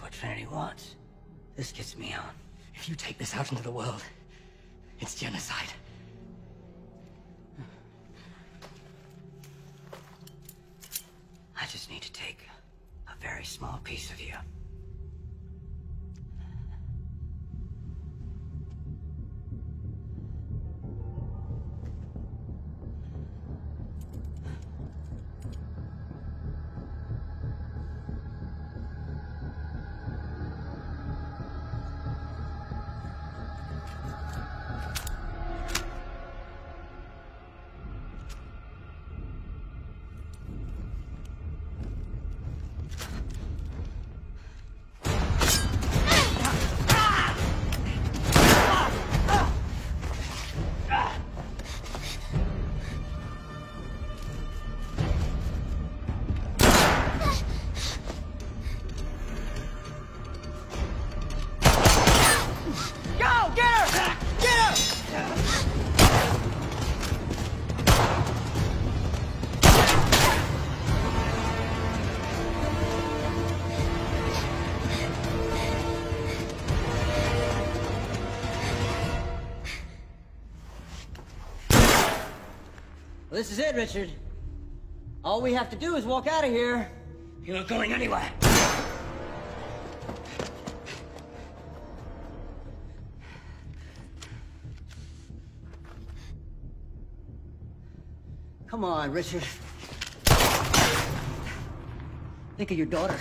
what Trinity wants. This gets me on. If you take this out into the world, it's genocide. I just need to take a very small piece of you. Well, this is it, Richard. All we have to do is walk out of here. You're not going anywhere. Come on, Richard. Think of your daughter.